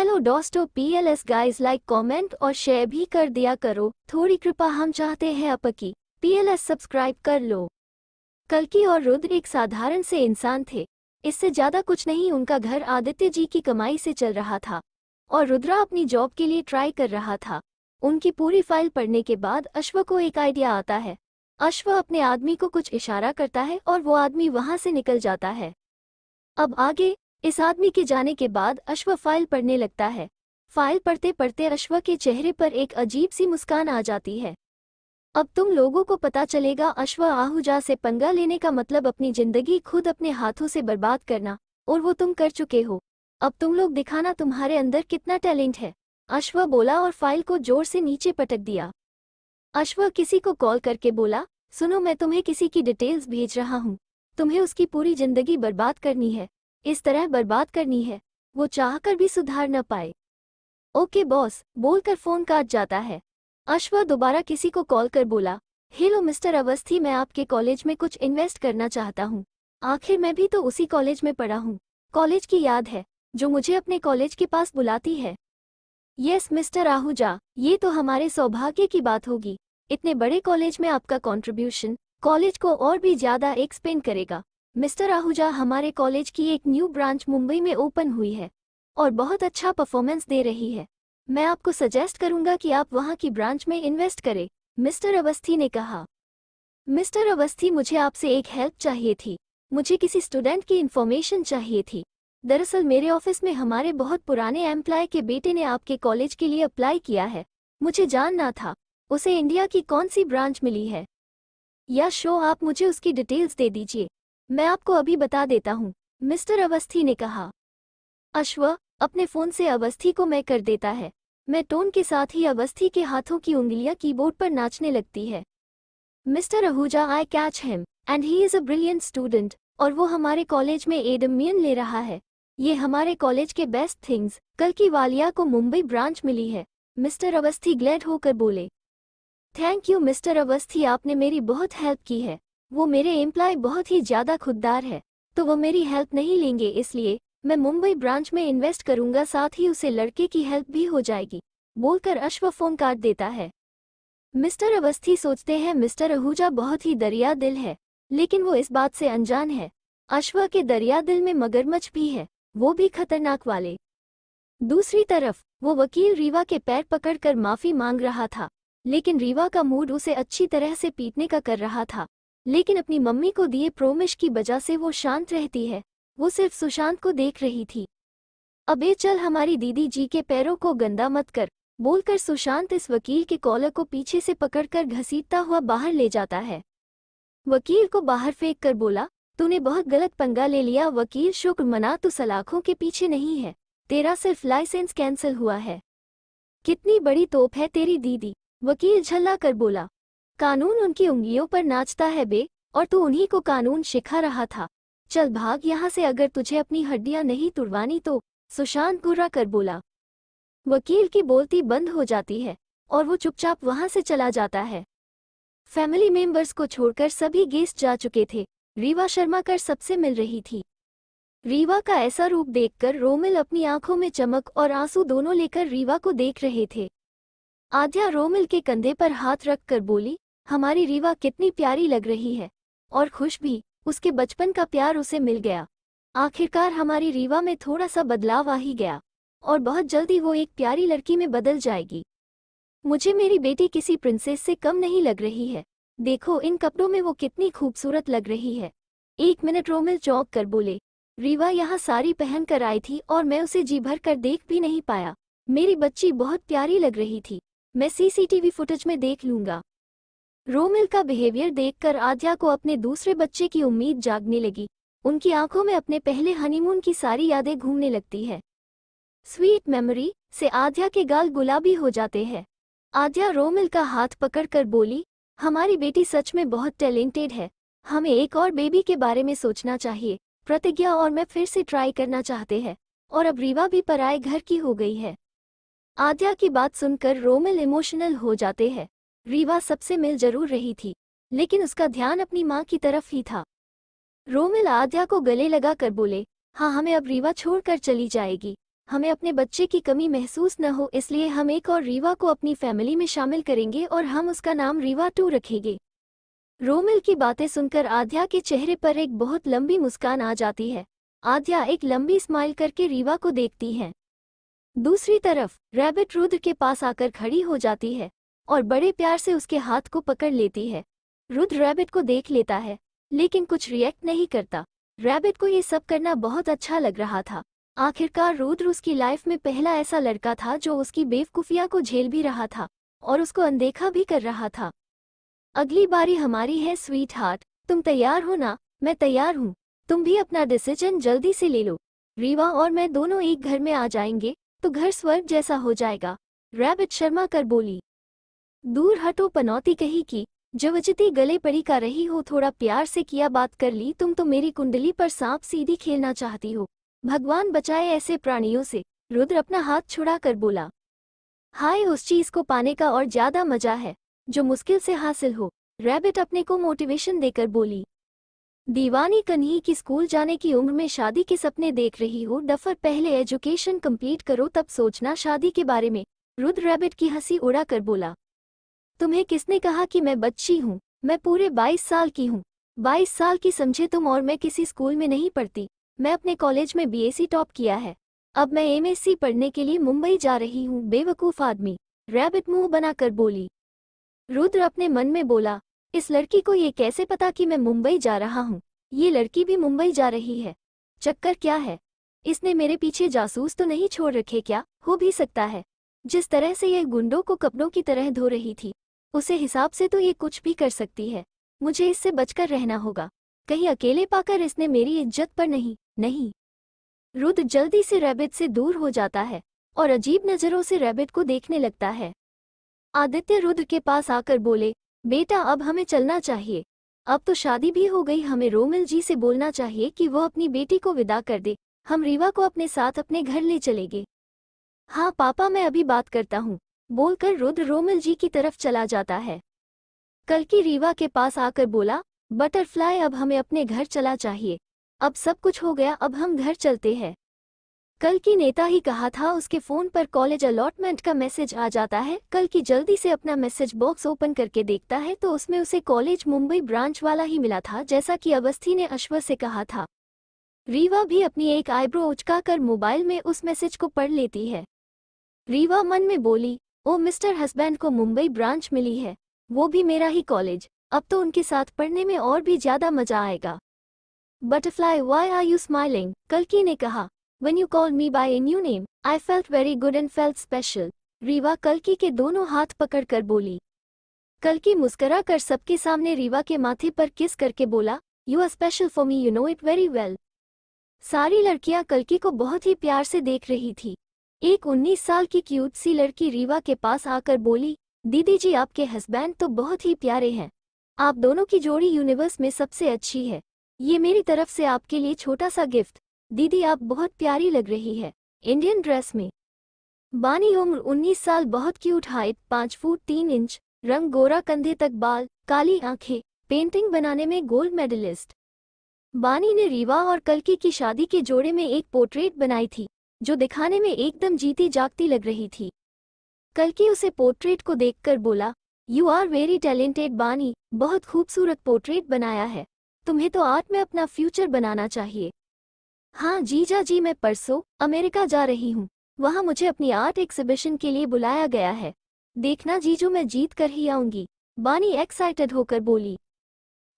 Hello दोस्तों P L S guys like comment और share भी कर दिया करो। थोड़ी कृपा हम चाहते हैं अपकी पीएलएस सब्सक्राइब कर लो। कल्कि और रुद्र एक साधारण से इंसान थे। इससे ज़्यादा कुछ नहीं, उनका घर आदित्य जी की कमाई से चल रहा था। और रुद्रा अपनी जॉब के लिए ट्राई कर रहा था। उनकी पूरी फ़ाइल पढ़ने के बाद अश्व को एक आइडिया आता है। अश्व अपने आदमी को कुछ इशारा करता है और वो आदमी वहाँ से निकल जाता है। अब आगे इस आदमी के जाने के बाद अश्व फ़ाइल पढ़ने लगता है। फ़ाइल पढ़ते पढ़ते अश्व के चेहरे पर एक अजीब सी मुस्कान आ जाती है। अब तुम लोगों को पता चलेगा, अश्व आहूजा से पंगा लेने का मतलब अपनी ज़िंदगी खुद अपने हाथों से बर्बाद करना, और वो तुम कर चुके हो। अब तुम लोग दिखाना तुम्हारे अंदर कितना टैलेंट है। अश्व बोला और फ़ाइल को ज़ोर से नीचे पटक दिया। अश्व किसी को कॉल करके बोला, सुनो, मैं तुम्हें किसी की डिटेल्स भेज रहा हूँ। तुम्हें उसकी पूरी ज़िंदगी बर्बाद करनी है। इस तरह बर्बाद करनी है। वो चाहकर भी सुधार न पाए। ओके बॉस, बोलकर फ़ोन काट जाता है। अश्व दोबारा किसी को कॉल कर बोला, हेलो मिस्टर अवस्थी, मैं आपके कॉलेज में कुछ इन्वेस्ट करना चाहता हूँ। आखिर मैं भी तो उसी कॉलेज में पढ़ा हूँ। कॉलेज की याद है, जो मुझे अपने कॉलेज के पास बुलाती है। यस मिस्टर आहूजा, ये तो हमारे सौभाग्य की बात होगी। इतने बड़े कॉलेज में आपका कंट्रीब्यूशन कॉलेज को और भी ज़्यादा एक्सपेंड करेगा। मिस्टर आहूजा हमारे कॉलेज की एक न्यू ब्रांच मुंबई में ओपन हुई है और बहुत अच्छा परफॉर्मेंस दे रही है। मैं आपको सजेस्ट करूँगा कि आप वहाँ की ब्रांच में इन्वेस्ट करें, मिस्टर अवस्थी ने कहा। मिस्टर अवस्थी, मुझे आपसे एक हेल्प चाहिए थी। मुझे किसी स्टूडेंट की इन्फॉर्मेशन चाहिए थी। दरअसल मेरे ऑफ़िस में हमारे बहुत पुराने एम्प्लॉय के बेटे ने आपके कॉलेज के लिए अप्लाई किया है। मुझे जानना था, उसे इंडिया की कौन सी ब्रांच मिली है? या शो, आप मुझे उसकी डिटेल्स दे दीजिए। मैं आपको अभी बता देता हूँ, मिस्टर अवस्थी ने कहा। अश्व, अपने फ़ोन से अवस्थी को मैं कर देता है। मैं टोन के साथ ही अवस्थी के हाथों की उंगलियाँ कीबोर्ड पर नाचने लगती है। Mister Ahuja I catch him and he is a brilliant student और वो हमारे कॉलेज में एडमियन ले रहा है। ये हमारे कॉलेज के बेस्ट थिंग्स कल की वालिया को मुंबई ब्रांच मिली है। मिस्टर अवस्थी ग्लैड होकर बोले। थैंक यू मिस्टर अवस्थी, आपने मेरी बहुत हेल्प की है। वो मेरे एम्प्लॉय बहुत ही ज़्यादा खुददार है तो वो मेरी हेल्प नहीं लेंगे इसलिए मैं मुंबई ब्रांच में इन्वेस्ट करूँगा, साथ ही उसे लड़के की हेल्प भी हो जाएगी, बोलकर अश्व फ़ोन काट देता है। मिस्टर अवस्थी सोचते हैं, मिस्टर अहूजा बहुत ही दरिया दिल है, लेकिन वो इस बात से अनजान है, अश्व के दरिया दिल में मगरमच्छ भी है, वो भी खतरनाक वाले। दूसरी तरफ़, वो वकील रीवा के पैर पकड़कर माफ़ी मांग रहा था, लेकिन रीवा का मूड उसे अच्छी तरह से पीटने का कर रहा था। लेकिन अपनी मम्मी को दिए प्रोमिश की वजह से वो शांत रहती है। वो सिर्फ़ सुशांत को देख रही थी। अबे चल हमारी दीदी जी के पैरों को गंदा मत कर, बोलकर सुशांत इस वकील के कॉलर को पीछे से पकड़कर घसीटता हुआ बाहर ले जाता है। वकील को बाहर फेंक कर बोला, तूने बहुत गलत पंगा ले लिया, वकील शुक्र मना, तू सलाखों के पीछे नहीं है। तेरा सिर्फ़ लाइसेंस कैंसिल हुआ है। कितनी बड़ी तोप है तेरी दीदी। वकील झल्ला कर बोला कानून उनकी उंगलियों पर नाचता है बे, और तू उन्हीं को कानून सिखा रहा था। चल भाग यहाँ से, अगर तुझे अपनी हड्डियाँ नहीं तुड़वानी तो सुशांत गुर्रा कर बोला। वकील की बोलती बंद हो जाती है, और वो चुपचाप वहाँ से चला जाता है। फैमिली मेंबर्स को छोड़कर सभी गेस्ट जा चुके थे, रीवा शर्मा कर सबसे मिल रही थी। रीवा का ऐसा रूप देखकर रोमिल अपनी आँखों में चमक और आँसू दोनों लेकर रीवा को देख रहे थे। आद्या रोमिल के कंधे पर हाथ रखकर बोली हमारी रीवा कितनी प्यारी लग रही है। और खुश भी, उसके बचपन का प्यार उसे मिल गया। आखिरकार हमारी रीवा में थोड़ा सा बदलाव आ ही गया, और बहुत जल्दी वो एक प्यारी लड़की में बदल जाएगी। मुझे मेरी बेटी किसी प्रिंसेस से कम नहीं लग रही है। देखो, इन कपड़ों में वो कितनी खूबसूरत लग रही है। एक मिनट रोमिल चौंक कर बोले, रीवा यहाँ साड़ी पहन कर आई थी और मैं उसे जी भर कर देख भी नहीं पाया। मेरी बच्ची बहुत प्यारी लग रही थी। मैं सीसीटीवी फुटेज में देख लूँगा। रोमिल का बिहेवियर देखकर आद्या को अपने दूसरे बच्चे की उम्मीद जागने लगी। उनकी आँखों में अपने पहले हनीमून की सारी यादें घूमने लगती है। स्वीट मेमोरी से आद्या के गाल गुलाबी हो जाते हैं। आद्या रोमिल का हाथ पकड़कर बोली, हमारी बेटी सच में बहुत टैलेंटेड है। हमें एक और बेबी के बारे में सोचना चाहिए। प्रतिज्ञा और मैं फिर से ट्राई करना चाहते हैं। और अब रीवा भी पराए घर की हो गई है। आद्या की बात सुनकर रोमिल इमोशनल हो जाते हैं। रीवा सबसे मिल ज़रूर रही थी, लेकिन उसका ध्यान अपनी माँ की तरफ़ ही था। रोमिल आद्या को गले लगा कर बोले हाँ हमें अब रीवा छोड़कर चली जाएगी। हमें अपने बच्चे की कमी महसूस न हो, इसलिए हम एक और रीवा को अपनी फैमिली में शामिल करेंगे और हम उसका नाम रीवा टू रखेंगे रोमिल की बातें सुनकर आध्या के चेहरे पर एक बहुत लंबी मुस्कान आ जाती है। आध्या एक लंबी स्माइल करके रीवा को देखती है। दूसरी तरफ़, रैबिट रुद्र के पास आकर खड़ी हो जाती है। और बड़े प्यार से उसके हाथ को पकड़ लेती है। रुद्र रैबिट को देख लेता है, लेकिन कुछ रिएक्ट नहीं करता। रैबिट को ये सब करना बहुत अच्छा लग रहा था। आखिरकार रुद्र उसकी लाइफ में पहला ऐसा लड़का था जो उसकी बेवकूफिया को झेल भी रहा था और उसको अनदेखा भी कर रहा था। अगली बारी हमारी है स्वीट हार्ट तुम तैयार हो ना? मैं तैयार हूँ। तुम भी अपना डिसीज़न जल्दी से ले लो। रीवा और मैं दोनों एक घर में आ जाएँगे तो घर स्वर्ग जैसा हो जाएगा। रैबिट शर्मा कर बोली। दूर हटो पनौती कही की जवजती गले पड़ी का रही हो, थोड़ा प्यार से किया बात कर ली, तुम तो मेरी कुंडली पर सांप सीधी खेलना चाहती हो। भगवान बचाए ऐसे प्राणियों से, रुद्र अपना हाथ छुड़ा कर बोला। हाय, उस चीज़ को पाने का और ज़्यादा मज़ा है, जो मुश्किल से हासिल हो, रैबिट अपने को मोटिवेशन देकर बोली। दीवानी कन्ही की स्कूल जाने की उम्र में शादी के सपने देख रही हो, डफर पहले एजुकेशन कंप्लीट करो, तब सोचना शादी के बारे में, रुद्र रैबिट की हँसी उड़ा कर बोला। तुम्हें किसने कहा कि मैं बच्ची हूँ? मैं पूरे बाईस साल की हूँ। बाईस साल की समझे तुम और मैं किसी स्कूल में नहीं पढ़ती। मैं अपने कॉलेज में बीएससी टॉप किया है। अब मैं एमएससी पढ़ने के लिए मुंबई जा रही हूँ, बेवकूफ़ आदमी। रैबिट मुँह बनाकर बोली। रुद्र अपने मन में बोला, इस लड़की को ये कैसे पता कि मैं मुंबई जा रहा हूँ? ये लड़की भी मुंबई जा रही है। चक्कर क्या है? इसने मेरे पीछे जासूस तो नहीं छोड़ रखे क्या? हो भी सकता है। जिस तरह से यह गुंडों को कपड़ों की तरह धो रही थी। उसे हिसाब से तो ये कुछ भी कर सकती है। मुझे इससे बचकर रहना होगा। कहीं अकेले पाकर इसने मेरी इज़्ज़त पर नहीं नहीं। रुद्र जल्दी से रैबिट से दूर हो जाता है और अजीब नज़रों से रैबिट को देखने लगता है। आदित्य रुद्र के पास आकर बोले, बेटा, अब हमें चलना चाहिए। अब तो शादी भी हो गई, हमें रोमिल जी से बोलना चाहिए कि वो अपनी बेटी को विदा कर दे। हम रीवा को अपने साथ अपने घर ले चलेंगे। हाँ पापा, मैं अभी बात करता हूँ। बोलकर रुद्र रोमिल जी की तरफ़ चला जाता है। कल की रीवा के पास आकर बोला, बटरफ्लाई, अब हमें अपने घर चला चाहिए। अब सब कुछ हो गया, अब हम घर चलते हैं कल की नेता ही कहा था, उसके फ़ोन पर कॉलेज अलॉटमेंट का मैसेज आ जाता है। कल की जल्दी से अपना मैसेज बॉक्स ओपन करके देखता है तो उसमें उसे कॉलेज मुंबई ब्रांच वाला ही मिला था, जैसा कि अवस्थी ने अश्व से कहा था। रीवा भी अपनी एक आईब्रो उचका कर मोबाइल में उस मैसेज को पढ़ लेती है। रीवा मन में बोली ओ, मिस्टर हस्बैंड को मुंबई ब्रांच मिली है। वो भी मेरा ही कॉलेज। अब तो उनके साथ पढ़ने में और भी ज़्यादा मज़ा आएगा। Butterfly why are you smiling कल्की ने कहा when you call me by a new name I felt very good and felt special Reeva कल्की के दोनों हाथ पकड़कर बोली। कल्की मुस्करा कर सबके सामने रीवा के माथे पर किस करके बोला you are special for me you know it very well सारी लड़कियाँ कल्की को बहुत ही प्यार से देख रही थी। एक उन्नीस साल की क्यूट सी लड़की रीवा के पास आकर बोली, दीदी जी, आपके हस्बैंड तो बहुत ही प्यारे हैं। आप दोनों की जोड़ी यूनिवर्स में सबसे अच्छी है। ये मेरी तरफ़ से आपके लिए छोटा सा गिफ्ट दीदी, आप बहुत प्यारी लग रही है। इंडियन ड्रेस में। बानी उम्र उन्नीस साल, बहुत क्यूट हाइट पाँच फुट तीन इंच, रंग गोरा कंधे तक बाल, काली आँखें पेंटिंग बनाने में गोल्ड मेडलिस्ट बानी ने रीवा और कलकी की शादी के जोड़े में एक पोर्ट्रेट बनाई थी। जो दिखाने में एकदम जीती जागती लग रही थी। कलकी उसे पोर्ट्रेट को देखकर बोला यू आर वेरी टैलेंटेड बानी बहुत खूबसूरत पोर्ट्रेट बनाया है। तुम्हें तो आर्ट में अपना फ्यूचर बनाना चाहिए। हाँ जीजा जी मैं परसों अमेरिका जा रही हूँ। वहाँ मुझे अपनी आर्ट एग्जिबिशन के लिए बुलाया गया है। देखना, जीजू, मैं जीत कर ही आऊँगी। बानी एक्साइटेड होकर बोली,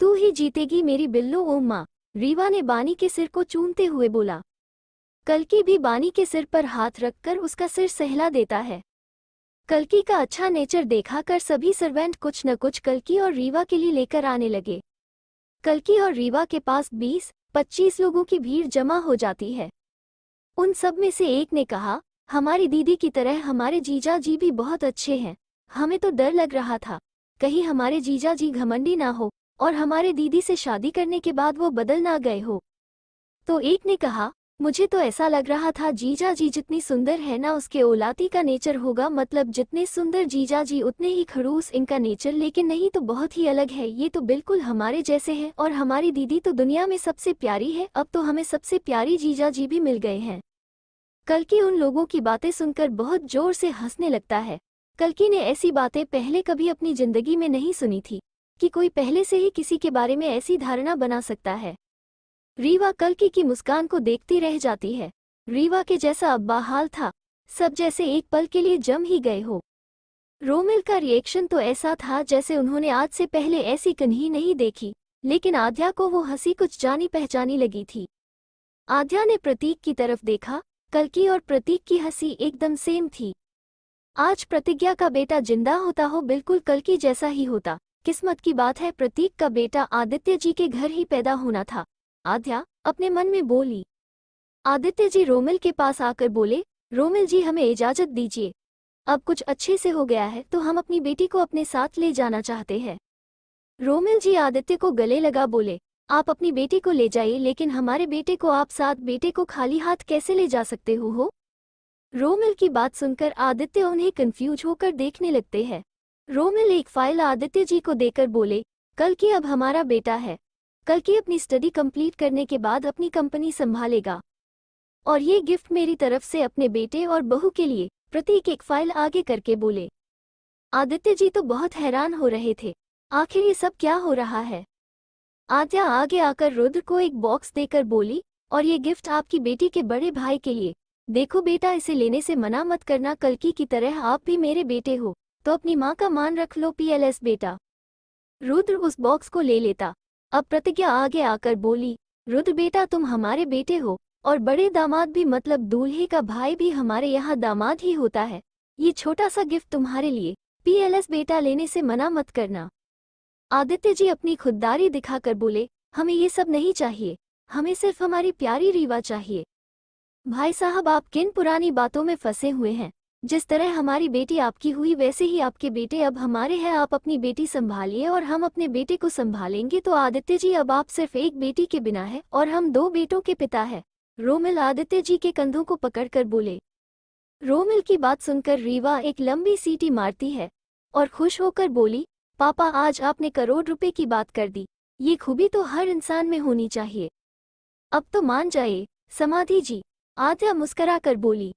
तू ही जीतेगी मेरी बिल्लो ओम माँ। रीवा ने बानी के सिर को चूमते हुए बोला कलकी भी बानी के सिर पर हाथ रखकर उसका सिर सहला देता है। कलकी का अच्छा नेचर देखा कर सभी सर्वेंट कुछ न कुछ कलकी और रीवा के लिए लेकर आने लगे। कलकी और रीवा के पास बीस, पच्चीस लोगों की भीड़ जमा हो जाती है। उन सब में से एक ने कहा, हमारी दीदी की तरह हमारे जीजा जी भी बहुत अच्छे हैं। हमें तो डर लग रहा था। कहीं हमारे जीजा जी घमंडी ना हो और हमारे दीदी से शादी करने के बाद वो बदल ना गए हो। तो एक ने कहा मुझे तो ऐसा लग रहा था जीजा जी जितनी सुंदर है ना उसके ओलाती का नेचर होगा मतलब जितने सुंदर जीजा जी उतने ही खड़ूस इनका नेचर, लेकिन नहीं तो बहुत ही अलग है, ये तो बिल्कुल हमारे जैसे हैं, और हमारी दीदी तो दुनिया में सबसे प्यारी है, अब तो हमें सबसे प्यारी जीजा जी भी मिल गए हैं। कल्कि उन लोगों की बातें सुनकर बहुत ज़ोर से हंसने लगता है। कल्कि ने ऐसी बातें पहले कभी अपनी ज़िंदगी में नहीं सुनी थी, कि कोई पहले से ही किसी के बारे में ऐसी धारणा बना सकता है। रीवा कल्कि की मुस्कान को देखती रह जाती है। रीवा के जैसा अब्बा हाल था। सब जैसे एक पल के लिए जम ही गए हो। रोमिल का रिएक्शन तो ऐसा था जैसे उन्होंने आज से पहले ऐसी कन्ही नहीं देखी, लेकिन आध्या को वो हँसी कुछ जानी पहचानी लगी थी। आध्या ने प्रतीक की तरफ़ देखा, कल्कि और प्रतीक की हँसी एकदम सेम थी। आज प्रतिज्ञा का बेटा ज़िंदा होता हो बिल्कुल कल्कि जैसा ही होता। किस्मत की बात है, प्रतीक का बेटा आदित्य जी के घर ही पैदा होना था। आद्या अपने मन में बोली, आदित्य जी रोमिल के पास आकर बोले, रोमिल जी हमें इजाज़त दीजिए। अब कुछ अच्छे से हो गया है तो हम अपनी बेटी को अपने साथ ले जाना चाहते हैं। रोमिल जी आदित्य को गले लगा बोले, आप अपनी बेटी को ले जाइए, लेकिन हमारे बेटे को आप साथ बेटे को खाली हाथ कैसे ले जा सकते हो हो? रोमिल की बात सुनकर आदित्य उन्हें कंफ्यूज होकर देखने लगते हैं। रोमिल एक फ़ाइल आदित्य जी को देकर बोले, कल की अब हमारा बेटा है। कल की अपनी स्टडी कंप्लीट करने के बाद अपनी कंपनी संभालेगा। और ये गिफ्ट मेरी तरफ़ से अपने बेटे और बहू के लिए, प्रतीक एक फ़ाइल आगे करके बोले। आदित्य जी तो बहुत हैरान हो रहे थे। आखिर ये सब क्या हो रहा है? आद्या आगे आकर रुद्र को एक बॉक्स देकर बोली, और ये गिफ्ट आपकी बेटी के बड़े भाई के लिए। देखो बेटा इसे लेने से मना मत करना कलकी की तरह आप भी मेरे बेटे हो तो अपनी माँ का मान रख लो पीएलएस बेटा। रुद्र उस बॉक्स को ले लेता। अब प्रतिज्ञा आगे आकर बोली, रुद्र बेटा, तुम हमारे बेटे हो, और बड़े दामाद भी मतलब दूल्हे का भाई भी हमारे यहाँ दामाद ही होता है। ये छोटा सा गिफ्ट तुम्हारे लिए। पीएलएस बेटा लेने से मना मत करना आदित्य जी अपनी खुददारी दिखाकर बोले, हमें ये सब नहीं चाहिए। हमें सिर्फ़ हमारी प्यारी रीवा चाहिए। भाई साहब, आप किन पुरानी बातों में फंसे हुए हैं? जिस तरह हमारी बेटी आपकी हुई, वैसे ही आपके बेटे अब हमारे हैं। आप अपनी बेटी संभालिए और हम अपने बेटे को संभालेंगे। तो आदित्य जी, अब आप सिर्फ़ एक बेटी के बिना है और हम दो बेटों के पिता है। रोमिल आदित्य जी के कंधों को पकड़कर बोले, रोमिल की बात सुनकर रीवा एक लंबी सीटी मारती है और खुश होकर बोली, पापा, आज आपने करोड़ रुपए की बात कर दी। ये खूबी तो हर इंसान में होनी चाहिए। अब तो मान जाए समाधि जी आद्या मुस्करा कर बोली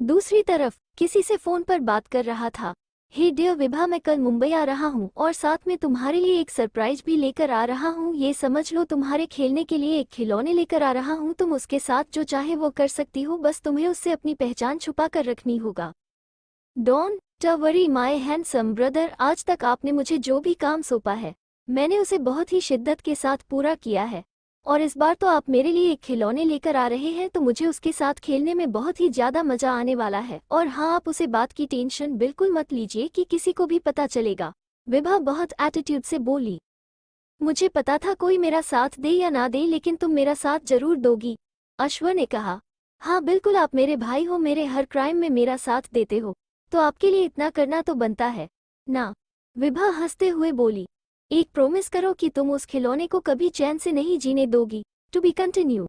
दूसरी तरफ़, किसी से फ़ोन पर बात कर रहा था। हे डियर विभा, मैं कल मुंबई आ रहा हूँ और साथ में तुम्हारे लिए एक सरप्राइज़ भी लेकर आ रहा हूँ। ये समझ लो, तुम्हारे खेलने के लिए एक खिलौने लेकर आ रहा हूँ। तुम उसके साथ जो चाहे वो कर सकती हो, बस तुम्हें उससे अपनी पहचान छुपा कर रखनी होगा। Don't worry my handsome brother, आज तक आपने मुझे जो भी काम सौंपा है, मैंने उसे बहुत ही शिद्दत के साथ पूरा किया है। और इस बार तो आप मेरे लिए एक खिलौने लेकर आ रहे हैं तो मुझे उसके साथ खेलने में बहुत ही ज़्यादा मज़ा आने वाला है। और हाँ आप उसे बात की टेंशन बिल्कुल मत लीजिए कि किसी को भी पता चलेगा। विभा बहुत एटीट्यूड से बोली, मुझे पता था कोई मेरा साथ दे या ना दे, लेकिन तुम मेरा साथ ज़रूर दोगी। अश्व ने कहा हाँ बिल्कुल, आप मेरे भाई हो, मेरे हर क्राइम में मेरा साथ देते हो तो आपके लिए इतना करना तो बनता है। ना, विभा हँसते हुए बोली एक प्रोमिस करो कि तुम उस खिलौने को कभी चैन से नहीं जीने दोगी। To be continue